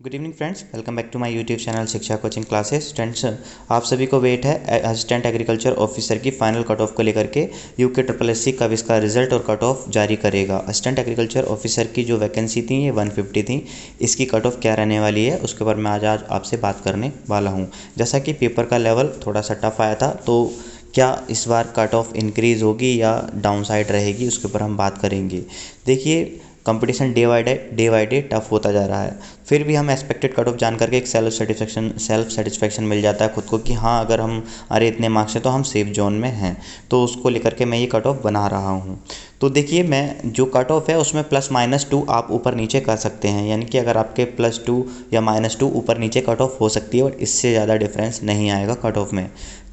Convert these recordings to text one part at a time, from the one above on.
Good evening friends welcome back to my YouTube channel Shiksha coaching classes students आप सभी को wait है assistant agriculture officer की final cut off को लेकर के यू के ट्रिपल एस सी कब इसका रिज़ल्ट और कट ऑफ़ जारी करेगा? असिस्टेंट एग्रीकल्चर ऑफिसर की जो वैकेंसी थी, ये 150 थी। इसकी कट ऑफ़ क्या रहने वाली है? उसके ऊपर मैं आज आज आपसे बात करने वाला हूँ। जैसा कि पेपर का लेवल थोड़ा सा टफ आया था तो क्या इस बार कट ऑफ़ इंक्रीज़ होगी या डाउन साइड रहेगी, उसके ऊपर हम बात करेंगे। देखिए competition day by day day by day tough होता जा रहा है। फिर भी हम एक्सपेक्टेड कट ऑफ़ जान करके एक सेल्फ सेटिस्फेक्शन सेल्फ सेटिस्फेक्शन मिल जाता है खुद को कि हाँ अगर हम, अरे इतने मार्क्स हैं तो हम सेफ़ जोन में हैं। तो उसको लेकर के मैं ये कट ऑफ़ बना रहा हूँ। तो देखिए, मैं जो कट ऑफ़ है उसमें प्लस माइनस टू आप ऊपर नीचे कर सकते हैं। यानी कि अगर आपके प्लस टू या माइनस टू ऊपर नीचे कट ऑफ़ हो सकती है और इससे ज़्यादा डिफरेंस नहीं आएगा कट ऑफ़ में।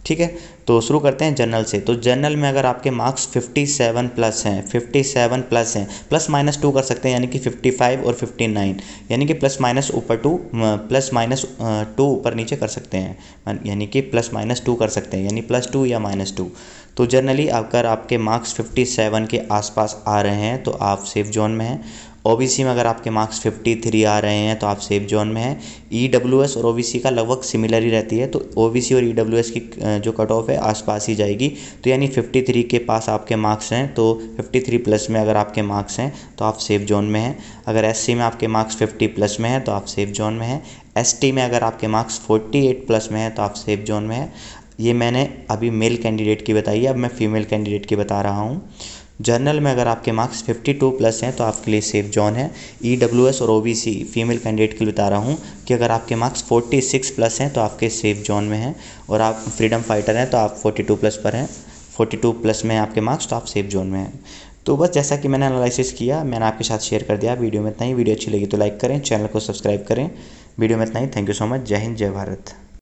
ठीक है? तो शुरू करते हैं जनरल से। तो जनरल में अगर आपके मार्क्स 57 प्लस हैं 57 प्लस हैं प्लस माइनस टू कर सकते हैं, यानी कि 55 और 59 यानी कि प्लस माइनस ऊपर टू प्लस माइनस टू ऊपर नीचे कर सकते हैं। यानी कि प्लस माइनस टू कर सकते हैं, यानी प्लस टू या माइनस टू तो जनरली अगर आपके मार्क्स 57 के आसपास आ रहे हैं तो आप सेफ़ जोन में हैं। ओबीसी में अगर आपके मार्क्स 53 आ रहे हैं तो आप सेफ़ जोन में हैं। ईडब्ल्यूएस और ओबीसी का लगभग सिमिलर ही रहती है तो ओबीसी और ईडब्ल्यूएस की जो कट ऑफ़ है, आसपास ही जाएगी। तो यानी 53 के पास आपके मार्क्स हैं तो 53 प्लस में अगर आपके मार्क्स हैं तो आप सेफ़ जोन में हैं। अगर एससी में आपके मार्क्स फिफ्टी प्लस में हैं तो आप सेफ़ जोन में हैं। एसटी में अगर आपके मार्क्स फोर्टी प्लस में हैं तो आप सेफ़ जोन में हैं। ये मैंने अभी मेल कैंडिडेट की बताई है, अब मैं फीमेल कैंडिडेट की बता रहा हूँ। जर्नल में अगर आपके मार्क्स 52 प्लस हैं तो आपके लिए सेफ़ जोन है। ई e और ओबीसी फीमेल कैंडिडेट के लिए बता रहा हूँ कि अगर आपके मार्क्स 46 प्लस हैं तो आपके सेफ़ जोन में हैं। और आप फ्रीडम फाइटर हैं तो आप 42 प्लस पर हैं। 42 प्लस में आपके मार्क्स तो आप सेफ़ जोन में हैं। तो बस जैसा कि मैंने एनालिसिस किया, मैंने आपके साथ शेयर कर दिया। वीडियो में इतना ही। वीडियो अच्छी लगी तो लाइक करें चैनल को सब्सक्राइब करें। वीडियो में इतना ही। थैंक यू सो मच जय हिंद, जय भारत।